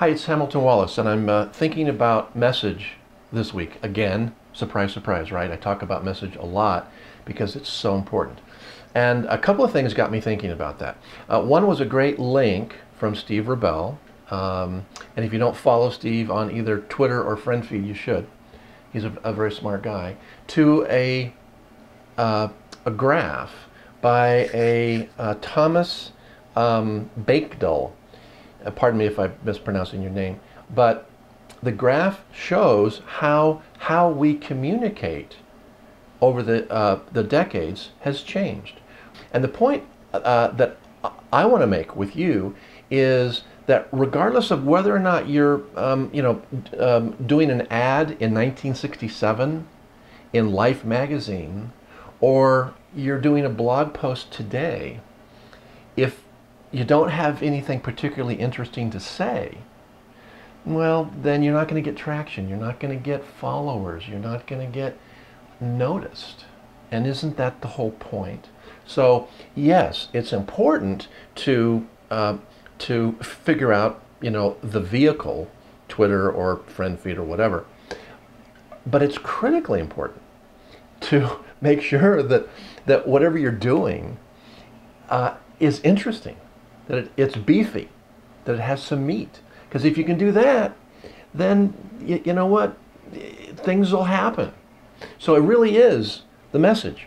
Hi, it's Hamilton Wallace, and I'm uh, thinking about message this week. Again, surprise, surprise, right? I talk about message a lot because it's so important. And a couple of things got me thinking about that. Uh, one was a great link from Steve Rubel. Um, and if you don't follow Steve on either Twitter or FriendFeed, you should. He's a, a very smart guy. To a, uh, a graph by a uh, Thomas um, uh, pardon me if I'm mispronouncing your name, but the graph shows how how we communicate over the uh, the decades has changed, and the point uh, that I want to make with you is that regardless of whether or not you're um, you know um, doing an ad in 1967 in Life magazine or you're doing a blog post today, if you don't have anything particularly interesting to say, well, then you're not going to get traction. You're not going to get followers. You're not going to get noticed. And isn't that the whole point? So, yes, it's important to, uh, to figure out, you know, the vehicle, Twitter or FriendFeed or whatever. But it's critically important to make sure that, that whatever you're doing uh, is interesting that it, it's beefy, that it has some meat. Because if you can do that, then you, you know what? Things will happen. So it really is the message.